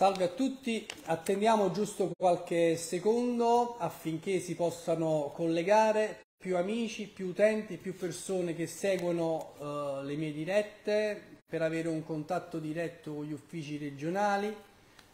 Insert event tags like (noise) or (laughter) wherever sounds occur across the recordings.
Salve a tutti, attendiamo giusto qualche secondo affinché si possano collegare più amici, più utenti, più persone che seguono uh, le mie dirette per avere un contatto diretto con gli uffici regionali,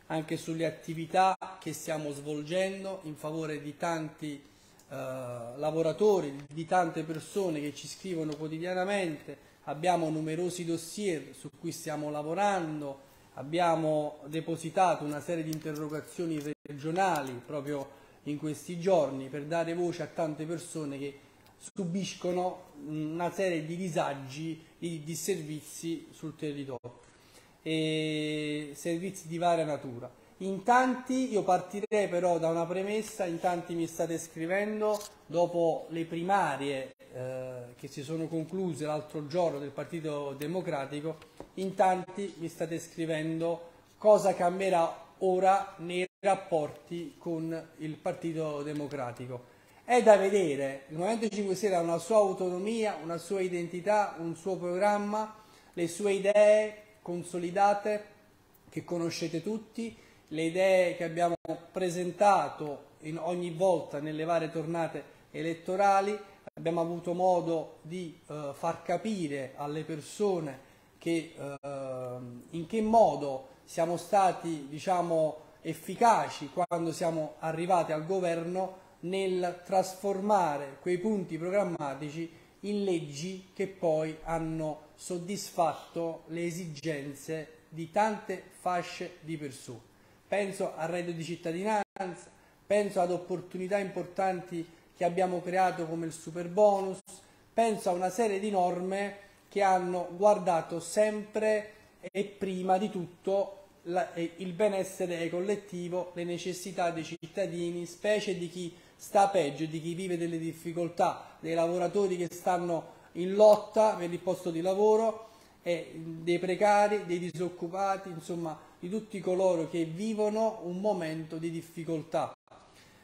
anche sulle attività che stiamo svolgendo in favore di tanti uh, lavoratori, di tante persone che ci scrivono quotidianamente. Abbiamo numerosi dossier su cui stiamo lavorando, abbiamo depositato una serie di interrogazioni regionali proprio in questi giorni per dare voce a tante persone che subiscono una serie di disagi, di disservizi sul territorio e servizi di varia natura. In tanti, io partirei però da una premessa, in tanti mi state scrivendo, dopo le primarie eh, che si sono concluse l'altro giorno del Partito Democratico, in tanti mi state scrivendo cosa cambierà ora nei rapporti con il Partito Democratico. È da vedere, il Movimento 5 Stelle ha una sua autonomia, una sua identità, un suo programma, le sue idee consolidate che conoscete tutti, le idee che abbiamo presentato ogni volta nelle varie tornate elettorali, abbiamo avuto modo di eh, far capire alle persone che, eh, in che modo siamo stati diciamo, efficaci quando siamo arrivati al governo nel trasformare quei punti programmatici in leggi che poi hanno soddisfatto le esigenze di tante fasce di persone. Penso al reddito di cittadinanza, penso ad opportunità importanti che abbiamo creato come il super bonus, penso a una serie di norme che hanno guardato sempre e prima di tutto la, il benessere collettivo, le necessità dei cittadini, specie di chi sta peggio, di chi vive delle difficoltà, dei lavoratori che stanno in lotta per il posto di lavoro, dei precari, dei disoccupati, insomma di tutti coloro che vivono un momento di difficoltà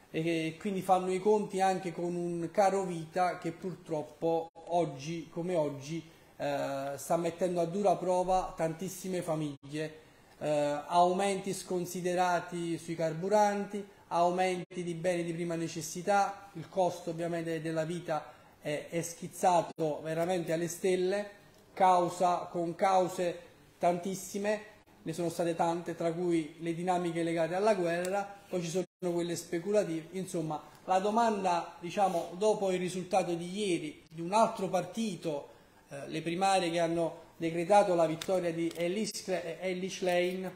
e quindi fanno i conti anche con un caro vita che purtroppo oggi come oggi eh, sta mettendo a dura prova tantissime famiglie, eh, aumenti sconsiderati sui carburanti, aumenti di beni di prima necessità, il costo ovviamente della vita è, è schizzato veramente alle stelle, causa, con cause tantissime, ne sono state tante, tra cui le dinamiche legate alla guerra, poi ci sono quelle speculative, insomma la domanda diciamo dopo il risultato di ieri di un altro partito eh, le primarie che hanno decretato la vittoria di Ellis Lane,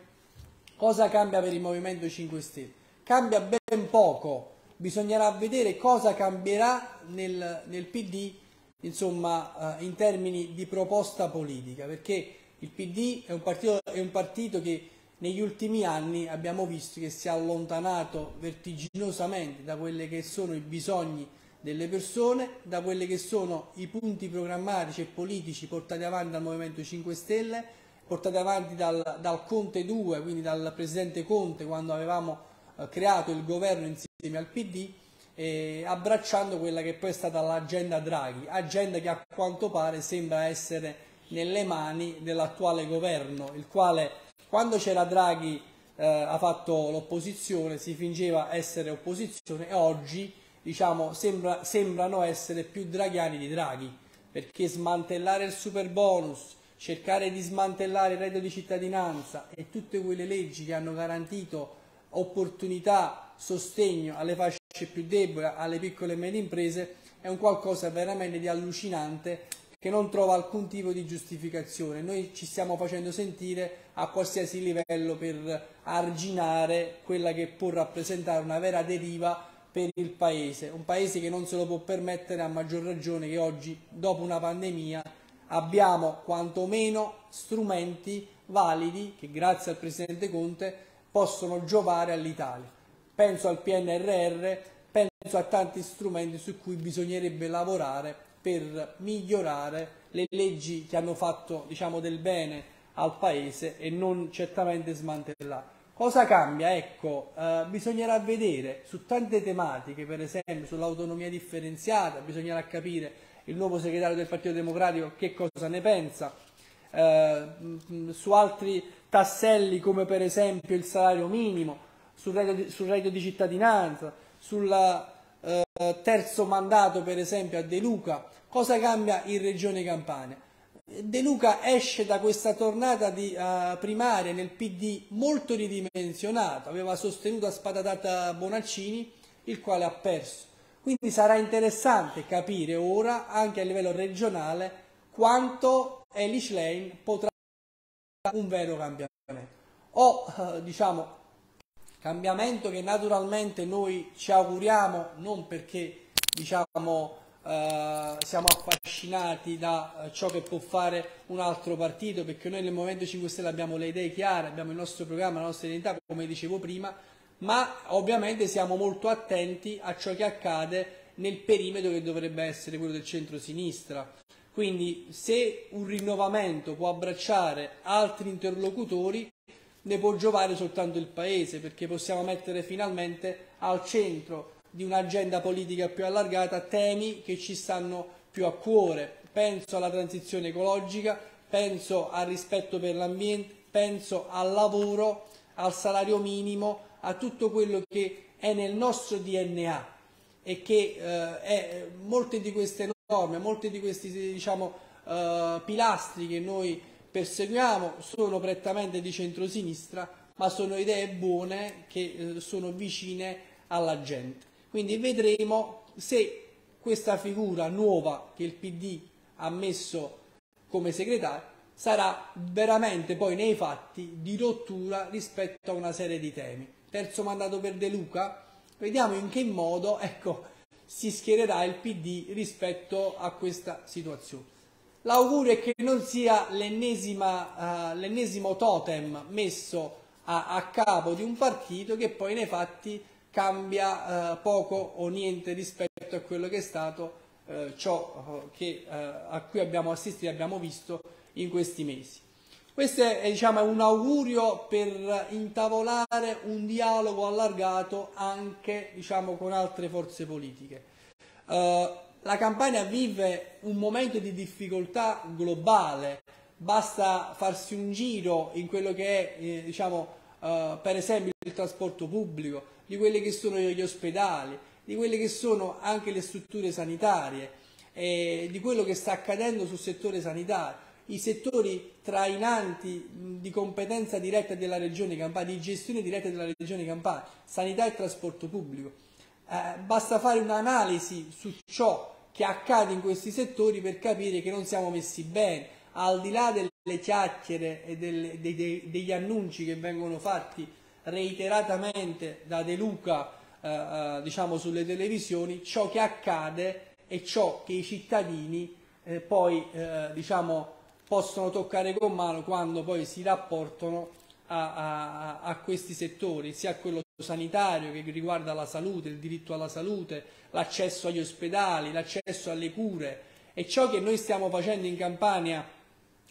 cosa cambia per il Movimento 5 Stelle? Cambia ben poco, bisognerà vedere cosa cambierà nel, nel PD insomma, eh, in termini di proposta politica, perché il PD è un partito, è un partito che negli ultimi anni abbiamo visto che si è allontanato vertiginosamente da quelli che sono i bisogni delle persone, da quelli che sono i punti programmatici e politici portati avanti dal Movimento 5 Stelle, portati avanti dal, dal Conte 2, quindi dal Presidente Conte quando avevamo eh, creato il governo insieme al PD, eh, abbracciando quella che poi è stata l'agenda Draghi, agenda che a quanto pare sembra essere nelle mani dell'attuale governo, il quale quando c'era Draghi eh, ha fatto l'opposizione, si fingeva essere opposizione e oggi diciamo, sembra, sembrano essere più draghiani di Draghi, perché smantellare il super bonus, cercare di smantellare il reddito di cittadinanza e tutte quelle leggi che hanno garantito opportunità, sostegno alle fasce più deboli, alle piccole e medie imprese, è un qualcosa veramente di allucinante che non trova alcun tipo di giustificazione. Noi ci stiamo facendo sentire a qualsiasi livello per arginare quella che può rappresentare una vera deriva per il paese, un paese che non se lo può permettere a maggior ragione che oggi, dopo una pandemia, abbiamo quantomeno strumenti validi che grazie al Presidente Conte possono giovare all'Italia. Penso al PNRR, penso a tanti strumenti su cui bisognerebbe lavorare per migliorare le leggi che hanno fatto diciamo, del bene al Paese e non certamente smantellare. Cosa cambia? Ecco, eh, bisognerà vedere su tante tematiche, per esempio sull'autonomia differenziata, bisognerà capire il nuovo segretario del Partito Democratico che cosa ne pensa. eh, su altri tasselli come per esempio il salario minimo, sul reddito di, sul reddito di cittadinanza, sul eh, terzo mandato per esempio a De Luca. Cosa cambia in Regione Campania? De Luca esce da questa tornata di uh, primaria nel PD molto ridimensionato, aveva sostenuto a spada Bonaccini, il quale ha perso. Quindi sarà interessante capire ora, anche a livello regionale, quanto Elish Lane potrà un vero cambiamento. O uh, diciamo cambiamento che naturalmente noi ci auguriamo non perché diciamo Uh, siamo affascinati da uh, ciò che può fare un altro partito perché noi nel Movimento 5 Stelle abbiamo le idee chiare, abbiamo il nostro programma, la nostra identità, come dicevo prima, ma ovviamente siamo molto attenti a ciò che accade nel perimetro che dovrebbe essere quello del centro-sinistra. Quindi se un rinnovamento può abbracciare altri interlocutori, ne può giovare soltanto il Paese, perché possiamo mettere finalmente al centro di un'agenda politica più allargata temi che ci stanno più a cuore. Penso alla transizione ecologica, penso al rispetto per l'ambiente, penso al lavoro, al salario minimo, a tutto quello che è nel nostro DNA e che eh, è, molte di queste norme, molti di questi diciamo, eh, pilastri che noi perseguiamo sono prettamente di centrosinistra, ma sono idee buone che eh, sono vicine alla gente. Quindi vedremo se questa figura nuova che il PD ha messo come segretario sarà veramente poi nei fatti di rottura rispetto a una serie di temi. Terzo mandato per De Luca, vediamo in che modo (laughs) ecco, si schiererà il PD rispetto a questa situazione. L'augurio è che non sia l'ennesima, uh, l'ennesimo totem messo a, a, capo di un partito che poi nei fatti cambia uh, poco o niente rispetto a quello che è stato uh, ciò che, a cui abbiamo assistito e abbiamo visto in questi mesi. Questo è diciamo, un augurio per intavolare un dialogo allargato anche diciamo, con altre forze politiche. Uh, la Campania vive un momento di difficoltà globale, basta farsi un giro in quello che è, eh, diciamo, uh, per esempio, il trasporto pubblico, di quelli che sono gli ospedali, di quelle che sono anche le strutture sanitarie, eh, di quello che sta accadendo sul settore sanitario. I settori trainanti di competenza diretta della Regione Campania, di gestione diretta della Regione Campania, sanità e trasporto pubblico. Eh, basta fare un'analisi su ciò che accade in questi settori per capire che non siamo messi bene, al di là delle chiacchiere e delle, dei, dei, degli annunci che vengono fatti reiteratamente da De Luca eh, eh, diciamo sulle televisioni, ciò che accade è ciò che i cittadini eh, poi eh, diciamo, possono toccare con mano quando poi si rapportano a, a, a questi settori, sia a quello sanitario che riguarda la salute, il diritto alla salute, l'accesso agli ospedali, l'accesso alle cure e ciò che noi stiamo facendo in Campania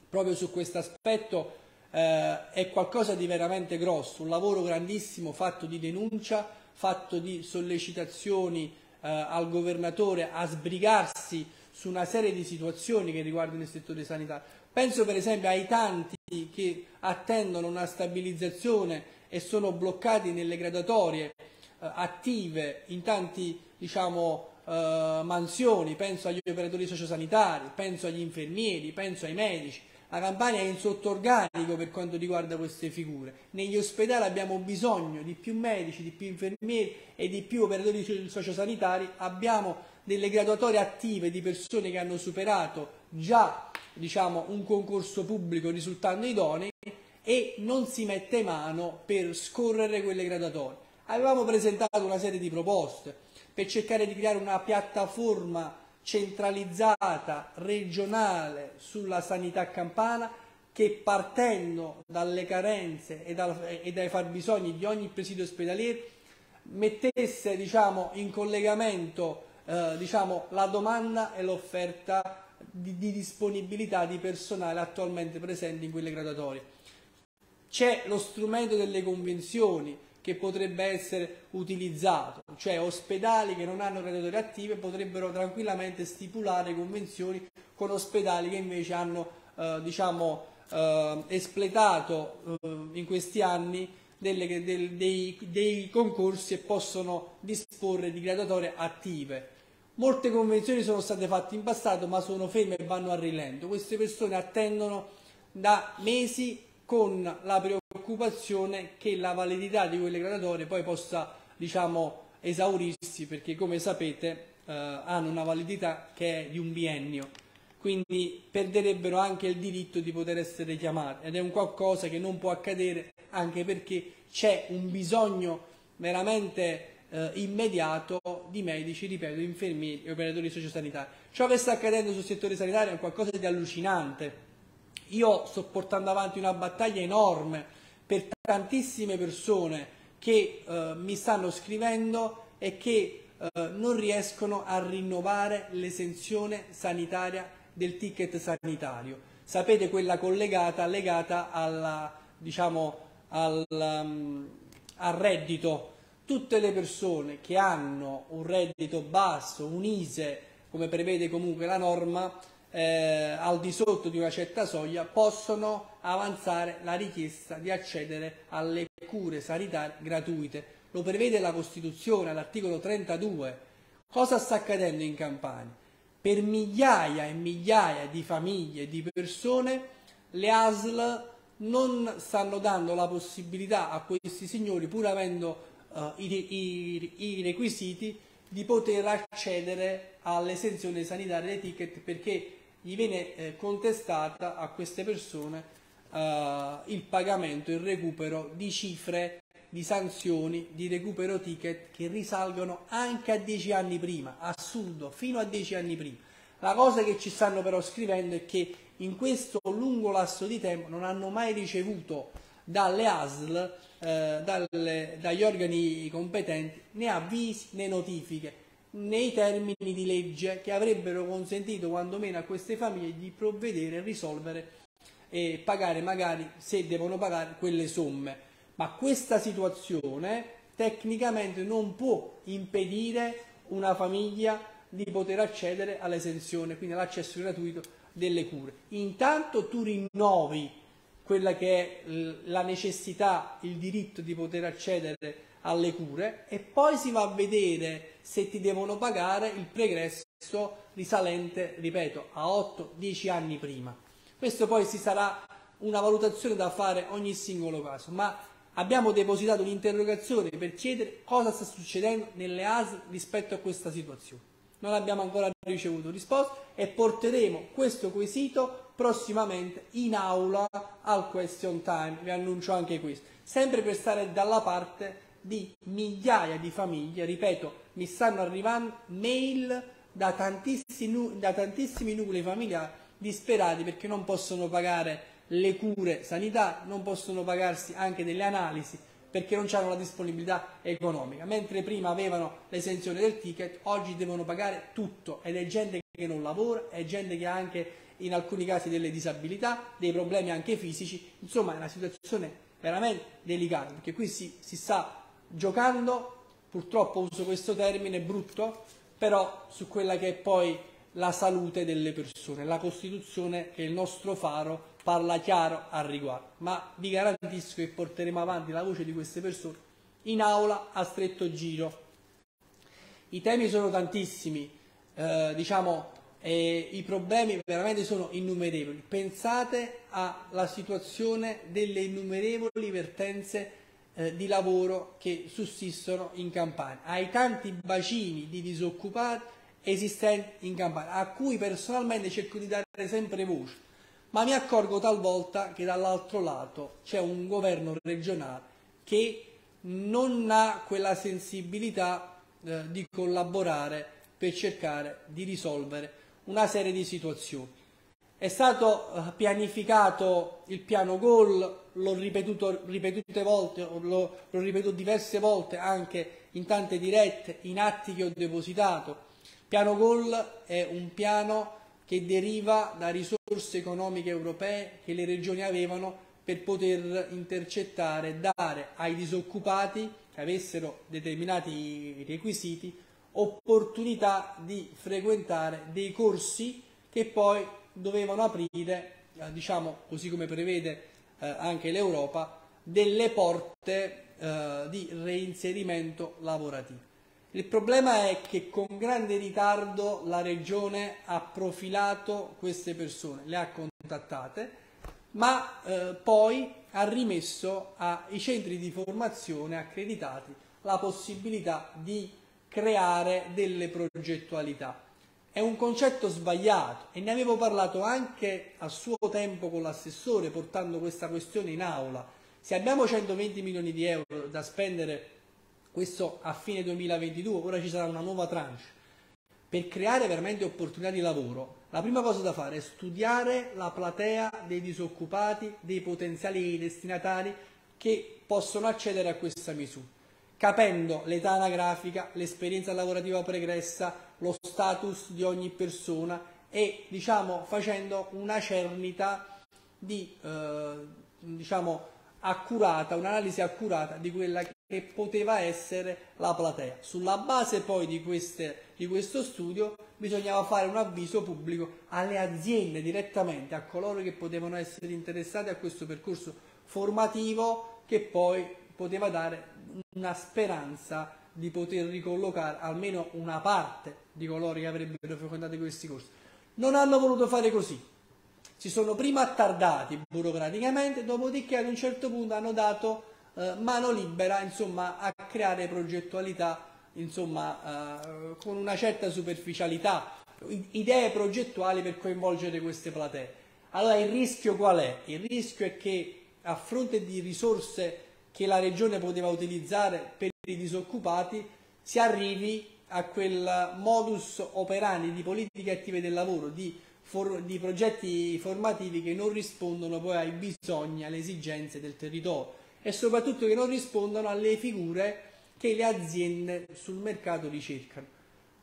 proprio su questo aspetto eh, è qualcosa di veramente grosso, un lavoro grandissimo fatto di denuncia, fatto di sollecitazioni eh, al governatore a sbrigarsi su una serie di situazioni che riguardano il settore sanitario. Penso per esempio ai tanti che attendono una stabilizzazione e sono bloccati nelle graduatorie eh, attive in tanti diciamo, eh, mansioni, penso agli operatori sociosanitari, penso agli infermieri, penso ai medici. La Campania è in sottorganico per quanto riguarda queste figure. Negli ospedali abbiamo bisogno di più medici, di più infermieri e di più operatori sociosanitari. Abbiamo delle graduatorie attive di persone che hanno superato già diciamo, un concorso pubblico risultando idonei e non si mette mano per scorrere quelle graduatorie. Avevamo presentato una serie di proposte per cercare di creare una piattaforma centralizzata, regionale sulla sanità campana che partendo dalle carenze e, dal, e dai fabbisogni di ogni presidio ospedaliero mettesse diciamo, in collegamento eh, diciamo, la domanda e l'offerta di, di disponibilità di personale attualmente presente in quelle graduatorie. C'è lo strumento delle convenzioni che potrebbe essere utilizzato, cioè ospedali che non hanno graduatorie attive potrebbero tranquillamente stipulare convenzioni con ospedali che invece hanno eh, diciamo, eh, espletato eh, in questi anni delle, del, dei, dei concorsi e possono disporre di graduatorie attive. Molte convenzioni sono state fatte in passato ma sono ferme e vanno a rilento. Queste persone attendono da mesi con la preoccupazione che la validità di quelle graduatorie poi possa diciamo, esaurirsi perché come sapete eh, hanno una validità che è di un biennio quindi perderebbero anche il diritto di poter essere chiamati ed è un qualcosa che non può accadere anche perché c'è un bisogno veramente eh, immediato di medici, ripeto, infermieri e operatori sociosanitari. Ciò che sta accadendo sul settore sanitario è qualcosa di allucinante. Io sto portando avanti una battaglia enorme per tantissime persone che eh, mi stanno scrivendo e che eh, non riescono a rinnovare l'esenzione sanitaria del ticket sanitario. Sapete quella collegata, legata alla, diciamo, al, um, al reddito. Tutte le persone che hanno un reddito basso, un ISE, come prevede comunque la norma, eh, al di sotto di una certa soglia, possono avanzare la richiesta di accedere alle cure sanitarie gratuite. Lo prevede la Costituzione all'articolo 32. Cosa sta accadendo in Campania? per migliaia e migliaia di famiglie di persone le ASL non stanno dando la possibilità a questi signori, pur avendo uh, i, i, i, requisiti, di poter accedere all'esenzione sanitaria dei ticket perché gli viene eh, contestata a queste persone uh, il pagamento, il recupero di cifre di sanzioni di recupero ticket che risalgono anche a dieci anni prima, assurdo, fino a dieci anni prima. La cosa che ci stanno però scrivendo è che in questo lungo lasso di tempo non hanno mai ricevuto dalle ASL, eh, dalle, dagli organi competenti, né avvisi né notifiche nei termini di legge che avrebbero consentito quantomeno a queste famiglie di provvedere risolvere e pagare magari se devono pagare quelle somme ma questa situazione tecnicamente non può impedire una famiglia di poter accedere all'esenzione, quindi all'accesso gratuito delle cure. Intanto tu rinnovi quella che è la necessità, il diritto di poter accedere alle cure e poi si va a vedere se ti devono pagare il pregresso risalente, ripeto, a 8-10 anni prima. Questo poi si sarà una valutazione da fare ogni singolo caso, ma abbiamo depositato un'interrogazione per chiedere cosa sta succedendo nelle ASL rispetto a questa situazione. Non abbiamo ancora ricevuto risposta e porteremo questo quesito prossimamente in aula al question time, vi annuncio anche questo, sempre per stare dalla parte di migliaia di famiglie, ripeto, mi stanno arrivando mail da tantissimi, da tantissimi nuclei familiari disperati perché non possono pagare le cure sanitarie, non possono pagarsi anche delle analisi perché non hanno la disponibilità economica, mentre prima avevano l'esenzione del ticket, oggi devono pagare tutto ed è gente che non lavora, è gente che ha anche in alcuni casi delle disabilità, dei problemi anche fisici, insomma è una situazione veramente delicata perché qui si, si sta giocando, purtroppo uso questo termine brutto, però su quella che è poi la salute delle persone, la Costituzione che è il nostro faro parla chiaro al riguardo, ma vi garantisco che porteremo avanti la voce di queste persone in aula a stretto giro. I temi sono tantissimi, eh, diciamo, eh, i problemi veramente sono innumerevoli. Pensate alla situazione delle innumerevoli vertenze eh, di lavoro che sussistono in Campania, ai tanti bacini di disoccupati esistenti in Campania, a cui personalmente cerco di dare sempre voce ma mi accorgo talvolta che dall'altro lato c'è un governo regionale che non ha quella sensibilità eh, di collaborare per cercare di risolvere una serie di situazioni. È stato eh, pianificato il piano GOL, l'ho ripetuto ripetute volte, l'ho, ripetuto diverse volte anche in tante dirette, in atti che ho depositato. Piano GOL è un piano che deriva da risorse economiche europee che le regioni avevano per poter intercettare e dare ai disoccupati che avessero determinati requisiti opportunità di frequentare dei corsi che poi dovevano aprire eh, diciamo così come prevede eh, anche l'Europa, delle porte eh, di reinserimento lavorativo. Il problema è che con grande ritardo la Regione ha profilato queste persone, le ha contattate, ma eh, poi ha rimesso ai centri di formazione accreditati la possibilità di creare delle progettualità. È un concetto sbagliato e ne avevo parlato anche a suo tempo con l'assessore portando questa questione in aula. Se abbiamo 120 milioni di euro da spendere questo a fine 2022, ora ci sarà una nuova tranche, per creare veramente opportunità di lavoro, la prima cosa da fare è studiare la platea dei disoccupati, dei potenziali destinatari che possono accedere a questa misura, capendo l'età anagrafica, l'esperienza lavorativa pregressa, lo status di ogni persona e diciamo facendo una cernita di eh, diciamo accurata, un'analisi accurata di quella che poteva essere la platea. Sulla base poi di, queste, di questo studio bisognava fare un avviso pubblico alle aziende direttamente, a coloro che potevano essere interessati a questo percorso formativo che poi poteva dare una speranza di poter ricollocare almeno una parte di coloro che avrebbero frequentato questi corsi. Non hanno voluto fare così, si sono prima attardati burocraticamente, dopodiché ad un certo punto hanno dato eh, mano libera insomma, a creare progettualità insomma, eh, con una certa superficialità, idee progettuali per coinvolgere queste platee. Allora il rischio qual è? Il rischio è che a fronte di risorse che la regione poteva utilizzare per i disoccupati si arrivi a quel modus operandi di politiche attive del lavoro, di for- di progetti formativi che non rispondono poi ai bisogni, alle esigenze del territorio e soprattutto che non rispondono alle figure che le aziende sul mercato ricercano.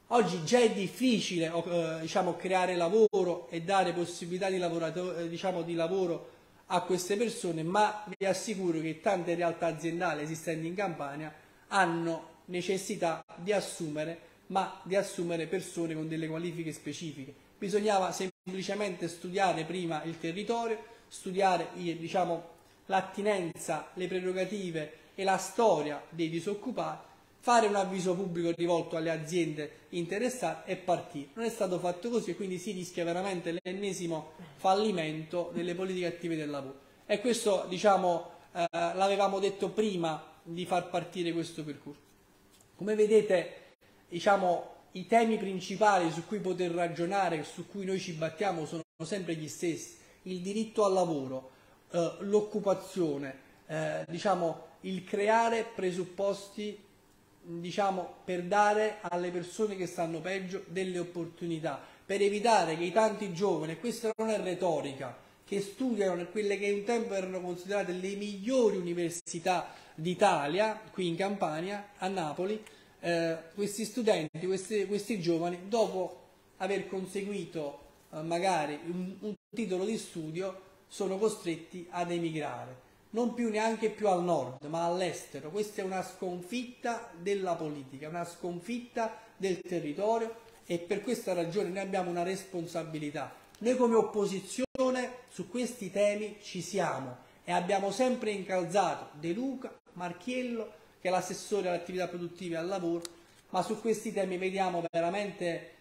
Oggi già è difficile eh, diciamo, creare lavoro e dare possibilità di, eh, diciamo, di lavoro a queste persone, ma vi assicuro che tante realtà aziendali esistenti in Campania hanno necessità di assumere, ma di assumere persone con delle qualifiche specifiche. Bisognava semplicemente studiare prima il territorio, studiare diciamo, l'attinenza, le prerogative e la storia dei disoccupati, fare un avviso pubblico rivolto alle aziende interessate e partire. Non è stato fatto così e quindi si rischia veramente l'ennesimo fallimento delle politiche attive del lavoro. E questo diciamo, eh, l'avevamo detto prima di far partire questo percorso. Come vedete, diciamo, i temi principali su cui poter ragionare, su cui noi ci battiamo, sono sempre gli stessi. Il diritto al lavoro, eh, l'occupazione, eh, diciamo, il creare presupposti diciamo, per dare alle persone che stanno peggio delle opportunità, per evitare che i tanti giovani, e questa non è retorica, che studiano quelle che un tempo erano considerate le migliori università d'Italia, qui in Campania, a Napoli, eh, questi studenti, questi, questi, giovani, dopo aver conseguito eh, magari un, un titolo di studio, sono costretti ad emigrare non più neanche più al nord, ma all'estero. Questa è una sconfitta della politica, una sconfitta del territorio e per questa ragione noi abbiamo una responsabilità. Noi come opposizione su questi temi ci siamo e abbiamo sempre incalzato De Luca, Marchiello che è l'assessore alle attività produttive e al lavoro, ma su questi temi vediamo veramente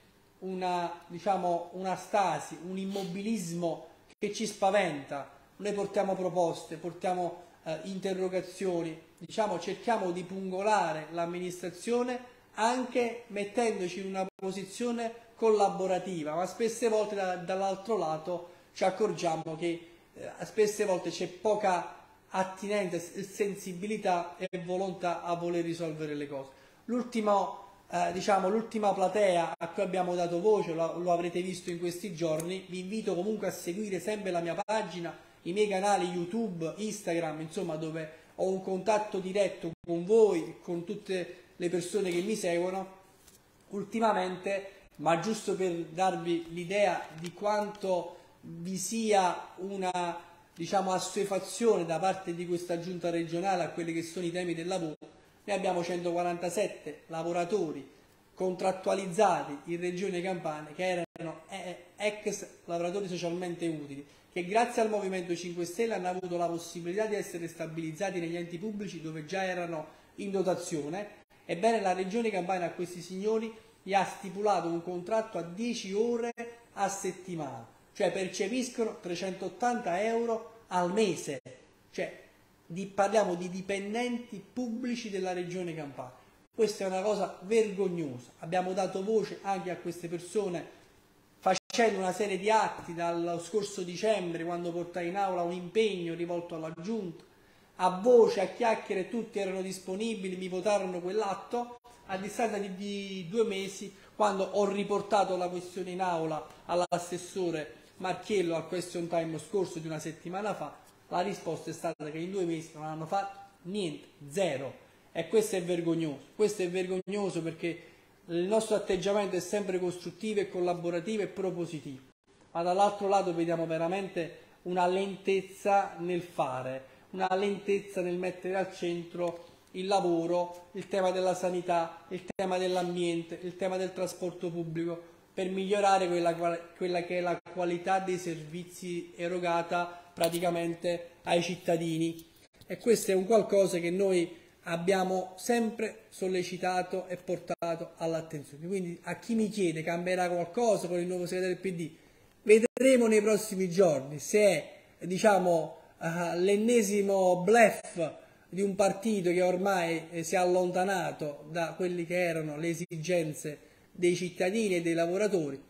una, diciamo, una stasi, un immobilismo che ci spaventa. Noi portiamo proposte, portiamo eh, interrogazioni, diciamo, cerchiamo di pungolare l'amministrazione anche mettendoci in una posizione collaborativa, ma spesse volte da, dall'altro lato ci accorgiamo che eh, spesse volte c'è poca attinenza, sensibilità e volontà a voler risolvere le cose. L'ultimo, eh, diciamo, l'ultima platea a cui abbiamo dato voce, lo, lo, avrete visto in questi giorni, vi invito comunque a seguire sempre la mia pagina, i miei canali YouTube, Instagram, insomma dove ho un contatto diretto con voi, con tutte le persone che mi seguono, ultimamente, ma giusto per darvi l'idea di quanto vi sia una diciamo, assuefazione da parte di questa giunta regionale a quelli che sono i temi del lavoro, noi abbiamo 147 lavoratori contrattualizzati in Regione Campania che erano ex lavoratori socialmente utili che grazie al Movimento 5 Stelle hanno avuto la possibilità di essere stabilizzati negli enti pubblici dove già erano in dotazione. Ebbene, la Regione Campania a questi signori gli ha stipulato un contratto a 10 ore a settimana, cioè percepiscono 380 euro al mese, cioè di, parliamo di dipendenti pubblici della Regione Campania. Questa è una cosa vergognosa. Abbiamo dato voce anche a queste persone facendo una serie di atti dallo scorso dicembre quando portai in aula un impegno rivolto alla Giunta. A voce, a chiacchiere, tutti erano disponibili, mi votarono quell'atto. A distanza di, di due mesi, quando ho riportato la questione in aula all'assessore Marchiello al question time scorso di una settimana fa, la risposta è stata che in due mesi non hanno fatto niente, zero. E questo è vergognoso. Questo è vergognoso perché il nostro atteggiamento è sempre costruttivo e collaborativo e propositivo. Ma dall'altro lato vediamo veramente una lentezza nel fare, una lentezza nel mettere al centro il lavoro, il tema della sanità, il tema dell'ambiente, il tema del trasporto pubblico, per migliorare quella, quella che è la qualità dei servizi erogata praticamente ai cittadini. E questo è un qualcosa che noi abbiamo sempre sollecitato e portato all'attenzione. Quindi a chi mi chiede cambierà qualcosa con il nuovo segretario del PD, vedremo nei prossimi giorni se è diciamo, uh, l'ennesimo bluff di un partito che ormai eh, si è allontanato da quelle che erano le esigenze dei cittadini e dei lavoratori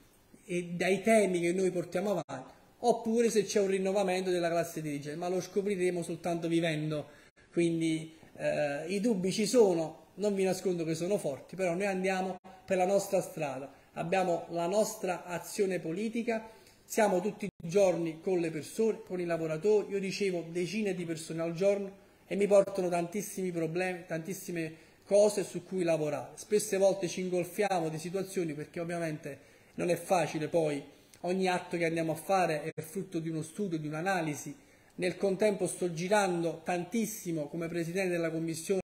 e dai temi che noi portiamo avanti, oppure se c'è un rinnovamento della classe dirigente, ma lo scopriremo soltanto vivendo. Quindi eh, i dubbi ci sono, non vi nascondo che sono forti, però noi andiamo per la nostra strada, abbiamo la nostra azione politica, siamo tutti i giorni con le persone, con i lavoratori, io ricevo decine di persone al giorno e mi portano tantissimi problemi, tantissime cose su cui lavorare. Spesse volte ci ingolfiamo di situazioni perché ovviamente non è facile poi ogni atto che andiamo a fare è frutto di uno studio, di un'analisi nel contempo sto girando tantissimo come Presidente della Commissione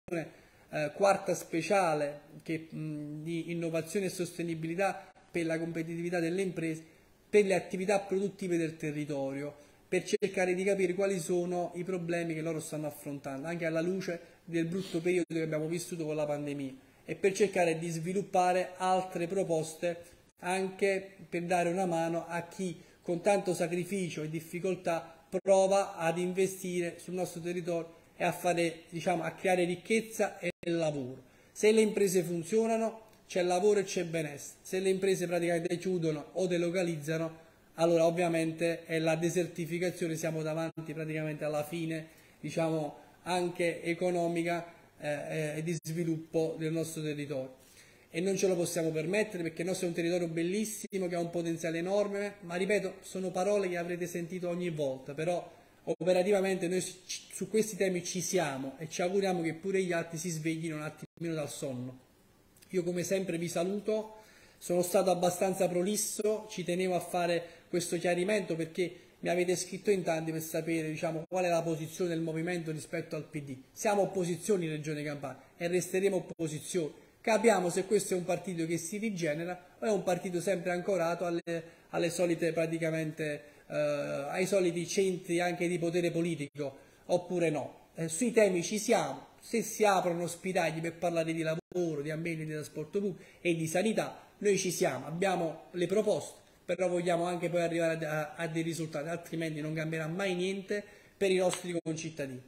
eh, quarta speciale che, mh, di innovazione e sostenibilità per la competitività delle imprese, per le attività produttive del territorio, per cercare di capire quali sono i problemi che loro stanno affrontando, anche alla luce del brutto periodo che abbiamo vissuto con la pandemia, e per cercare di sviluppare altre proposte anche per dare una mano a chi con tanto sacrificio e difficoltà prova ad investire sul nostro territorio e a, fare, diciamo, a creare ricchezza e lavoro. Se le imprese funzionano c'è lavoro e c'è benessere, se le imprese praticamente chiudono o delocalizzano allora ovviamente è la desertificazione, siamo davanti praticamente alla fine diciamo anche economica eh, eh e di sviluppo del nostro territorio e non ce lo possiamo permettere perché il nostro è un territorio bellissimo che ha un potenziale enorme, ma ripeto, sono parole che avrete sentito ogni volta, però operativamente noi su questi temi ci siamo e ci auguriamo che pure gli altri si sveglino un attimino dal sonno. Io come sempre vi saluto, sono stato abbastanza prolisso, ci tenevo a fare questo chiarimento perché mi avete scritto in tanti per sapere diciamo, qual è la posizione del movimento rispetto al PD. Siamo opposizioni in Regione Campania e resteremo opposizioni capiamo se questo è un partito che si rigenera o è un partito sempre ancorato alle, alle solite eh, ai soliti centri anche di potere politico oppure no. Eh, sui temi ci siamo, se si aprono spiragli per parlare di lavoro, di ambiente, di trasporto pubblico e di sanità, noi ci siamo, abbiamo le proposte, però vogliamo anche poi arrivare a, a dei risultati, altrimenti non cambierà mai niente per i nostri concittadini.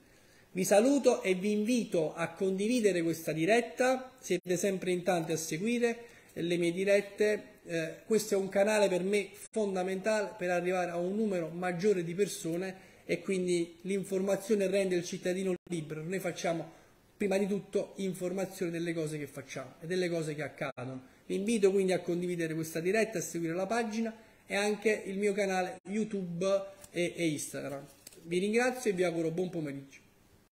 Vi saluto e vi invito a condividere questa diretta, siete sempre in tanti a seguire le mie dirette, eh, questo è un canale per me fondamentale per arrivare a un numero maggiore di persone e quindi l'informazione rende il cittadino libero, noi facciamo prima di tutto informazione delle cose che facciamo e delle cose che accadono. Vi invito quindi a condividere questa diretta, a seguire la pagina e anche il mio canale YouTube e, e Instagram. Vi ringrazio e vi auguro buon pomeriggio.